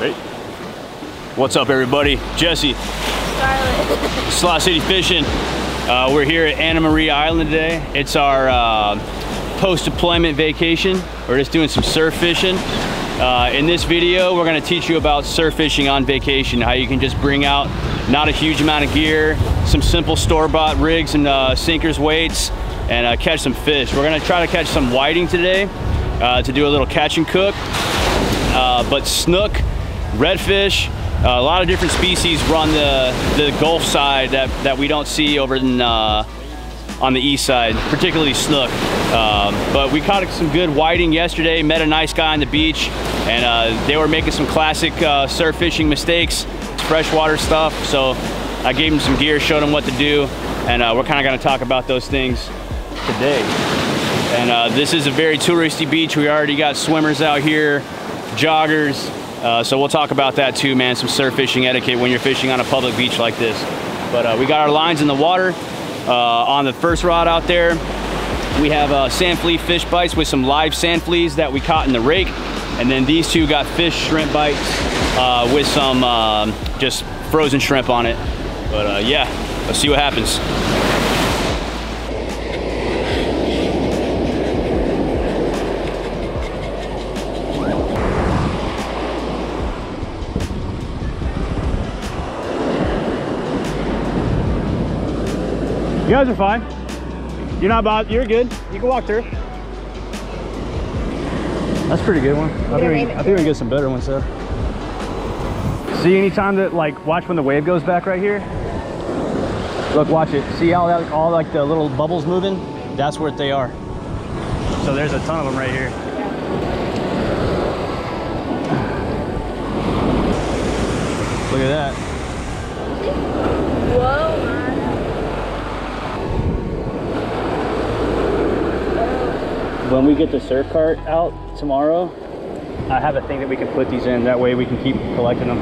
Great. What's up, everybody? Jesse. Scarlett. Slot City Fishing. Uh, we're here at Anna Maria Island today. It's our uh, post-deployment vacation. We're just doing some surf fishing. Uh, in this video, we're gonna teach you about surf fishing on vacation, how you can just bring out not a huge amount of gear, some simple store-bought rigs and uh, sinkers, weights, and uh, catch some fish. We're gonna try to catch some whiting today uh, to do a little catch and cook. Uh, but snook, redfish, uh, a lot of different species run the, the Gulf side that, that we don't see over in, uh, on the east side, particularly snook. Um, but we caught some good whiting yesterday, met a nice guy on the beach, and uh, they were making some classic uh, surf fishing mistakes, freshwater stuff. So I gave him some gear, showed him what to do, and uh, we're kind of gonna talk about those things today. And uh, this is a very touristy beach. We already got swimmers out here, joggers. Uh, so we'll talk about that too, man. Some surf fishing etiquette when you're fishing on a public beach like this. But uh, we got our lines in the water. Uh, on the first rod out there, we have uh, sand flea fish bites with some live sand fleas that we caught in the rake. And then these two got fish shrimp bites uh, with some um, just frozen shrimp on it. But uh, yeah, let's see what happens. You guys are fine. You're not about, you're good. You can walk through. That's a pretty good one. I think, we, I think we can get some better ones though. See anytime that like, watch when the wave goes back right here. Look, watch it. See how that, all like the little bubbles moving? That's where they are. So there's a ton of them right here. Look at that. When we get the surf cart out tomorrow, I have a thing that we can put these in. That way we can keep collecting them.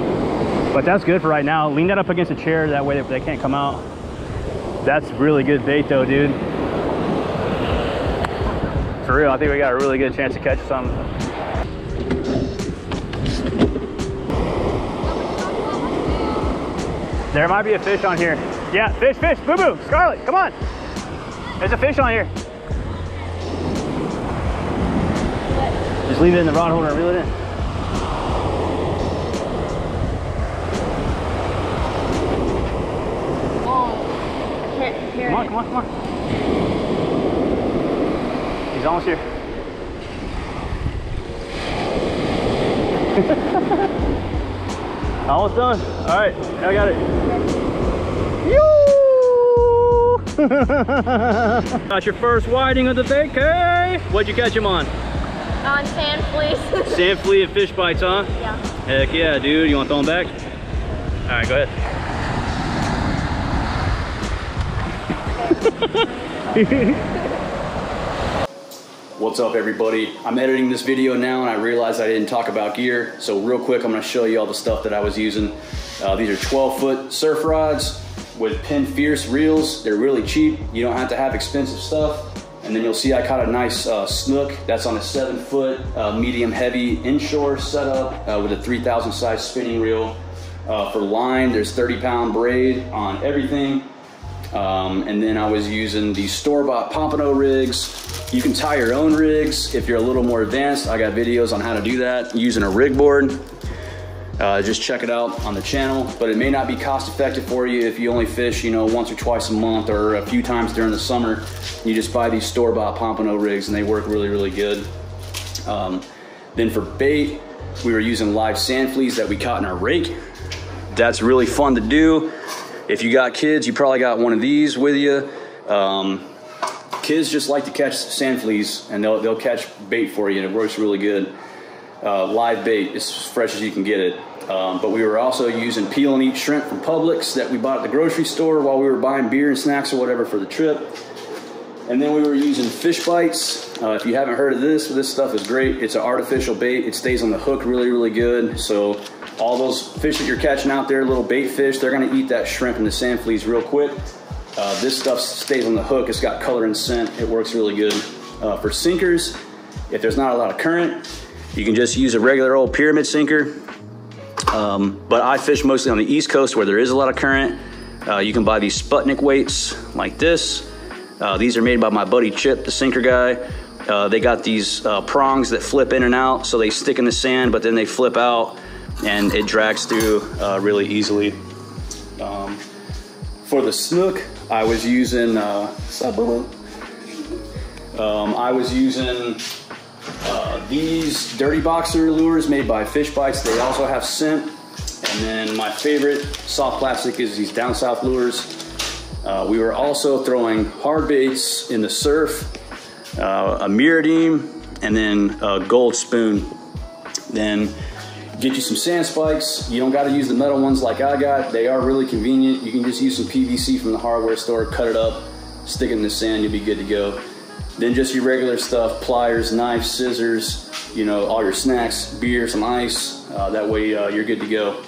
But that's good for right now. Lean that up against a chair. That way they can't come out. That's really good bait though, dude. For real, I think we got a really good chance to catch some. There might be a fish on here. Yeah, fish, fish, boo boo, Scarlet, come on. There's a fish on here. Just leave it in the rod holder and reel it in. Come on, come on, come on. He's almost here. almost done. All right, I got it. Got your first whiting of the vacay. What'd you catch him on? On sand fleas. Sand flea and fish bites, huh? yeah. Heck yeah, dude. You want to throw them back? All right, go ahead. What's up everybody? I'm editing this video now and I realized I didn't talk about gear. So real quick, I'm gonna show you all the stuff that I was using. Uh, these are 12 foot surf rods with Penn Fierce reels. They're really cheap. You don't have to have expensive stuff. And then you'll see I caught a nice uh, snook. That's on a seven foot uh, medium heavy inshore setup uh, with a 3000 size spinning reel. Uh, for line, there's 30 pound braid on everything. Um, and then I was using these store-bought Pompano rigs. You can tie your own rigs if you're a little more advanced. I got videos on how to do that using a rig board. Uh, just check it out on the channel, but it may not be cost effective for you if you only fish, you know, once or twice a month or a few times during the summer. You just buy these store-bought Pompano rigs and they work really, really good. Um, then for bait, we were using live sand fleas that we caught in our rake. That's really fun to do. If you got kids, you probably got one of these with you. Um, kids just like to catch sand fleas and they'll, they'll catch bait for you and it works really good. Uh, live bait, as fresh as you can get it. Um, but we were also using peel and eat shrimp from Publix that we bought at the grocery store while we were buying beer and snacks or whatever for the trip. And then we were using fish bites. Uh, if you haven't heard of this, this stuff is great. It's an artificial bait. It stays on the hook really, really good. So all those fish that you're catching out there, little bait fish, they're gonna eat that shrimp and the sand fleas real quick. Uh, this stuff stays on the hook. It's got color and scent. It works really good. Uh, for sinkers, if there's not a lot of current, you can just use a regular old pyramid sinker. Um, but I fish mostly on the East Coast where there is a lot of current. Uh, you can buy these Sputnik weights like this. Uh, these are made by my buddy Chip, the sinker guy. Uh, they got these uh, prongs that flip in and out, so they stick in the sand, but then they flip out and it drags through uh, really easily. Um, for the snook, I was using, uh, um, I was using uh, these dirty boxer lures made by Fish Bites. They also have scent. And then my favorite soft plastic is these down south lures. Uh, we were also throwing hard baits in the surf, uh, a MirrOdine, and then a gold spoon. Then get you some sand spikes. You don't got to use the metal ones like I got. They are really convenient. You can just use some PVC from the hardware store, cut it up, stick it in the sand, you'll be good to go. Then just your regular stuff, pliers, knives, scissors, you know, all your snacks, beer, some ice. Uh, that way uh, you're good to go.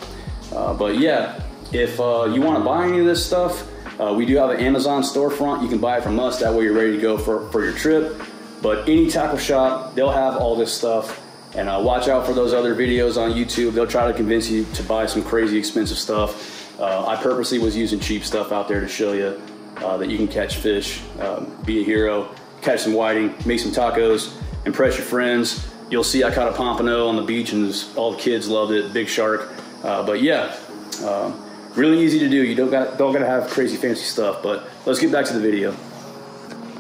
Uh, but yeah, if uh, you want to buy any of this stuff, uh, we do have an Amazon storefront. You can buy it from us. That way you're ready to go for, for your trip. But any tackle shop, they'll have all this stuff. And uh, watch out for those other videos on YouTube. They'll try to convince you to buy some crazy expensive stuff. I purposely was using cheap stuff out there to show you that you can catch fish, um, be a hero, catch some whiting, make some tacos, impress your friends. You'll see I caught a pompano on the beach and all the kids loved it, big shark. Uh, but yeah, uh, really easy to do. You don't got don't gotta have crazy fancy stuff. But let's get back to the video.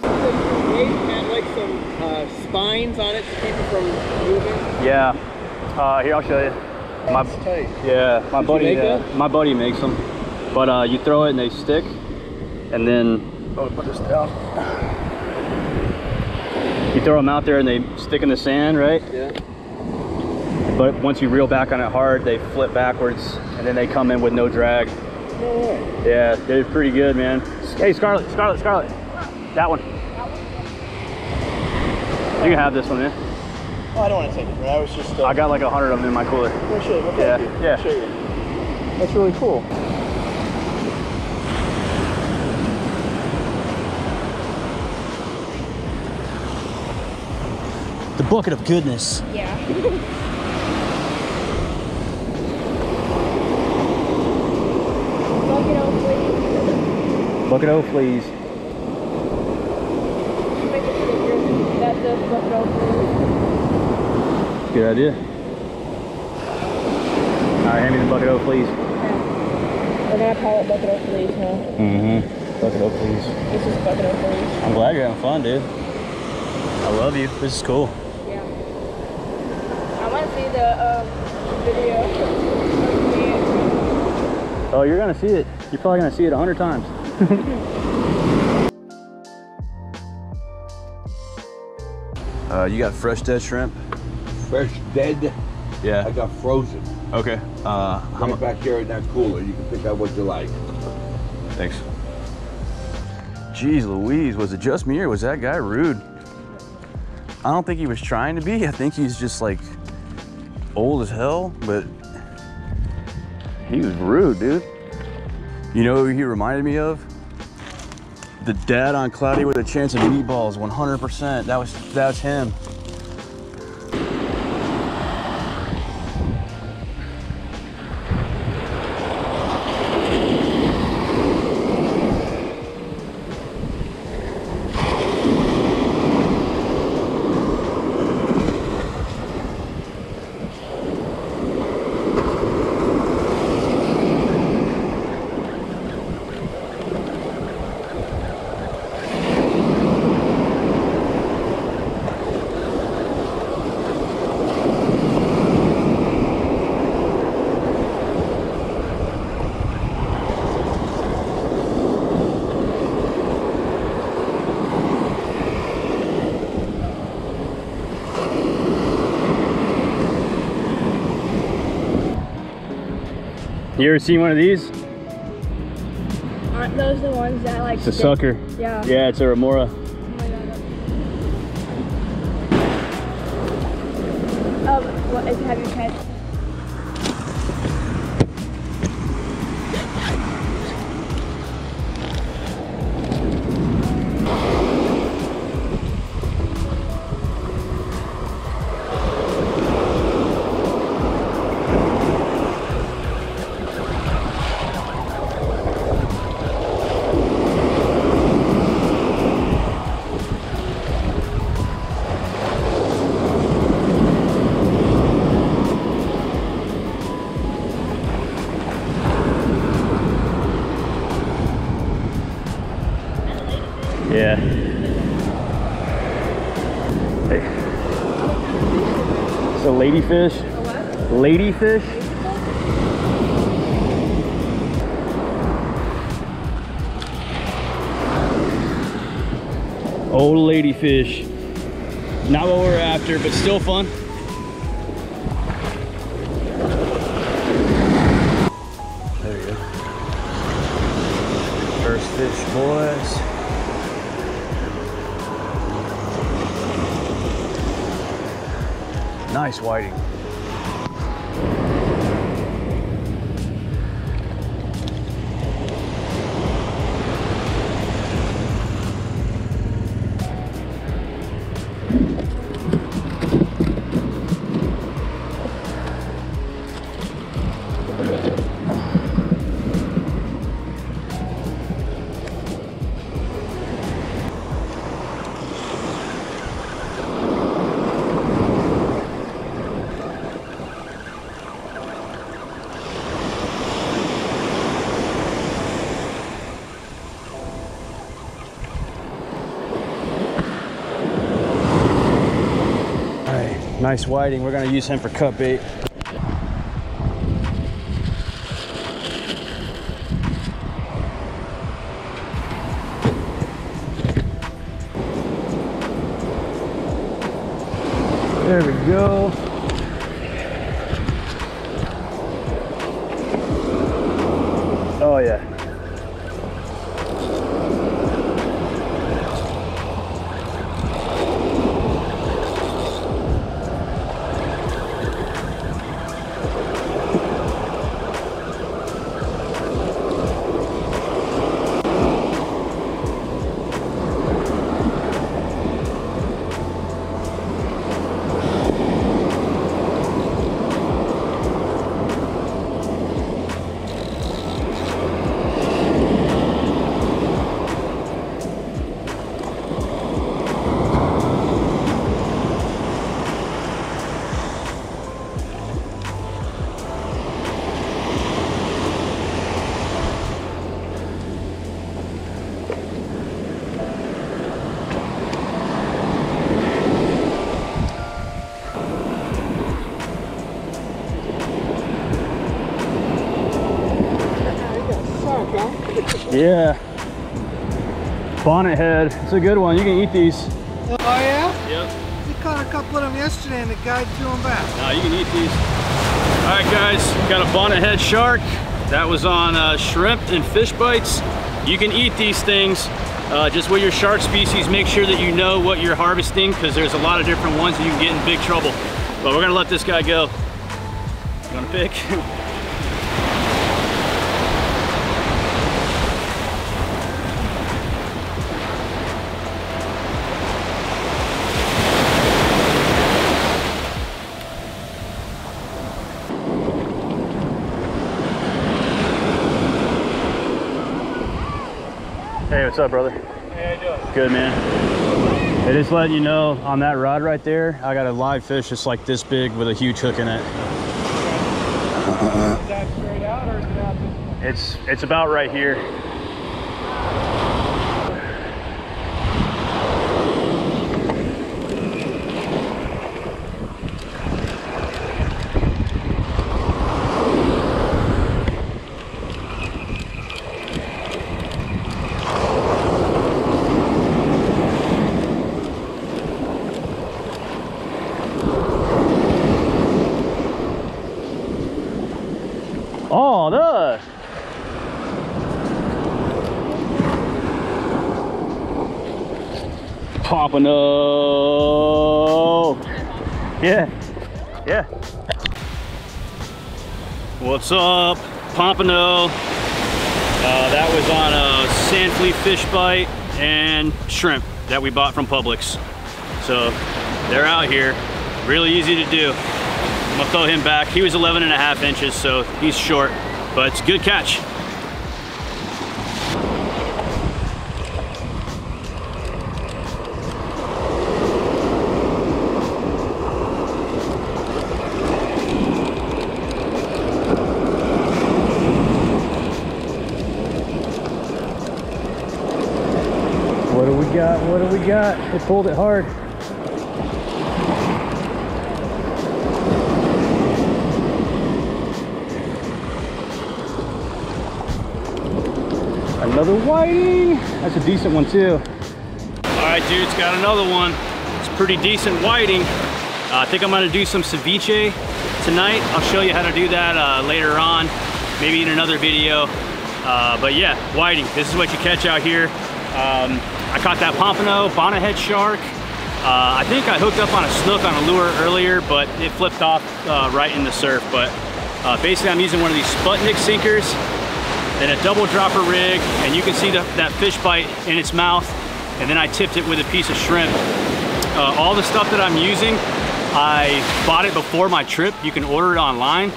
had like some uh, spines on it to keep it from moving. Yeah, uh, here I'll show you. My, yeah, my Did buddy, uh, my buddy makes them. But uh, you throw it and they stick, and then oh, put this down. You throw them out there and they stick in the sand, right? Yeah. But once you reel back on it hard, they flip backwards and then they come in with no drag. Way. Yeah, they're pretty good, man. Hey, Scarlet, Scarlet, Scarlet. That one. You can have this one, man. Oh, I don't want to take it. I was just. Uh, I got like a hundred of them in my cooler. Show you. Well, Yeah, you. yeah. That's really cool. The bucket of goodness. Yeah. Bucket O, please. Bucket O, please. Make a picture. That says Bucket O, please. Good idea. All right, hand me the bucket O, please. We're gonna call it Bucket O, please, huh? Mm-hmm. Bucket O, please. This is Bucket O, please. I'm glad you're having fun, dude. I love you. This is cool. Yeah. I want to see the um, video. Oh, you're gonna see it. You're probably gonna see it a hundred times. uh, you got fresh dead shrimp? Fresh dead. Yeah. I got frozen. Okay. Uh, how Right much? back here in that cooler. You can pick out what you like. Thanks. Jeez Louise, was it just me or was that guy rude? I don't think he was trying to be. I think he's just like old as hell, but he was rude, dude. You know who he reminded me of? The dad on Cloudy with a Chance of Meatballs, 100%. That was that's him. You ever seen one of these? Aren't those the ones that like? It's a stick? sucker. Yeah. Yeah, it's a remora. Oh. Um, what is have you tried? Ladyfish. Ladyfish? Old ladyfish. Not what we're after, but still fun. There you go. First fish, boys. Nice whiting. Nice whiting. We're gonna use him for cut bait. There we go. Oh yeah. Yeah. Bonnet head. It's a good one. You can eat these. Oh yeah? Yep. We caught a couple of them yesterday and the guy threw them back. Now you can eat these. All right, guys, got a bonnet head shark. That was on uh, shrimp and fish bites. You can eat these things. Uh, just with your shark species, make sure that you know what you're harvesting because there's a lot of different ones and you can get in big trouble. But we're gonna let this guy go. You wanna pick? Hey, what's up, brother? Hey, how you doing? Good, man. Hey, just letting you know, on that rod right there, I got a live fish just like this big with a huge hook in it. Is that straight out or is it out this? It's it's about right here. Oh, no. Pompano. Yeah. Yeah. What's up, Pompano? Uh, that was on a sand flea fish bite and shrimp that we bought from Publix. So they're out here, really easy to do. I'm gonna throw him back. He was 11 and a half inches, so he's short, but it's a good catch. got. It pulled it hard. Another whiting. That's a decent one too. All right, dude, got another one. It's pretty decent whiting. Uh, I think I'm gonna do some ceviche tonight. I'll show you how to do that uh, later on, maybe in another video. Uh, but yeah, whiting, this is what you catch out here. Um, I caught that pompano bonnethead shark. Uh, I think I hooked up on a snook on a lure earlier, but it flipped off uh, right in the surf. But uh, basically I'm using one of these Sputnik sinkers, then a double dropper rig, and you can see the, that fish bite in its mouth. And then I tipped it with a piece of shrimp. Uh, all the stuff that I'm using, I bought it before my trip. You can order it online.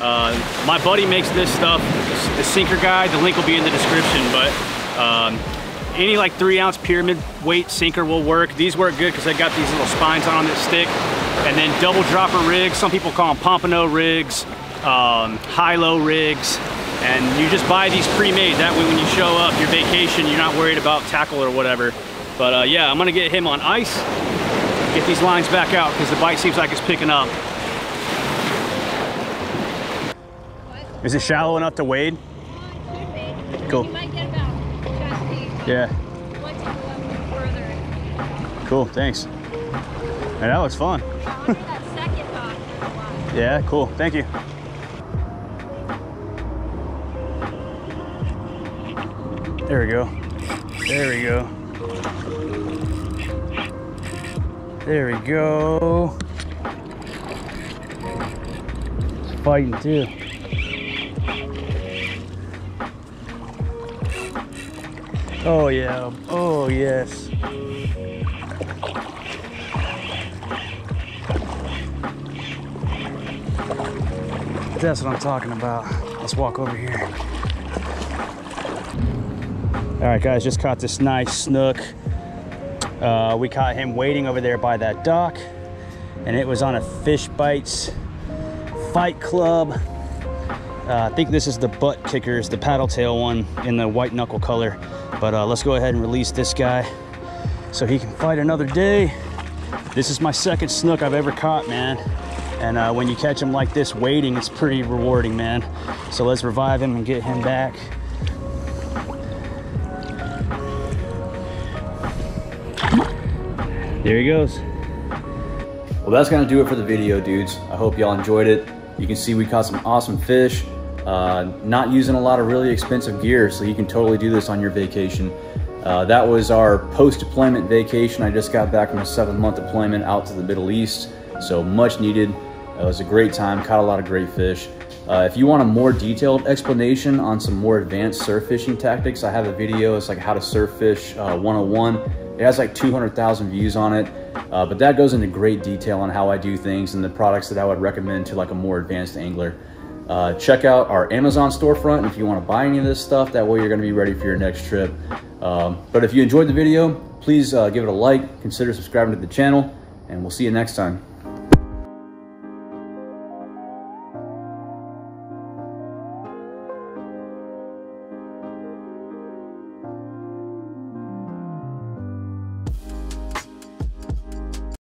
Uh, my buddy makes this stuff, the sinker guy, the link will be in the description, but um, any like three ounce pyramid weight sinker will work. These work good because they got these little spines on them that stick. And then double dropper rigs, some people call them pompano rigs, um, high-low rigs. And you just buy these pre-made. That way when you show up, your vacation, you're not worried about tackle or whatever. But uh, yeah, I'm gonna get him on ice, get these lines back out because the bite seems like it's picking up. Is it shallow enough to wade? Cool. Yeah. Cool, thanks. Hey, that looks fun. Yeah, cool, thank you. There we go. There we go. There we go. It's fighting too. Oh yeah, oh yes. That's what I'm talking about. Let's walk over here. All right, guys, just caught this nice snook. Uh, we caught him waiting over there by that dock, and it was on a Fish Bites Fight Club. Uh, I think this is the butt kickers, the paddle tail one in the white knuckle color. But uh, let's go ahead and release this guy so he can fight another day. This is my second snook I've ever caught, man. And uh, when you catch him like this waiting, it's pretty rewarding, man. So let's revive him and get him back. There he goes. Well, that's gonna do it for the video, dudes. I hope y'all enjoyed it. You can see we caught some awesome fish. Uh, not using a lot of really expensive gear, so you can totally do this on your vacation. Uh, that was our post-deployment vacation. I just got back from a seven-month deployment out to the Middle East, so much needed. It was a great time, caught a lot of great fish. Uh, if you want a more detailed explanation on some more advanced surf fishing tactics, I have a video. It's like how to surf fish uh, 101. It has like 200,000 views on it, uh, but that goes into great detail on how I do things and the products that I would recommend to like a more advanced angler. Uh, check out our Amazon storefront if you want to buy any of this stuff. That way you're going to be ready for your next trip. Um, but if you enjoyed the video, please uh, give it a like, consider subscribing to the channel, and we'll see you next time.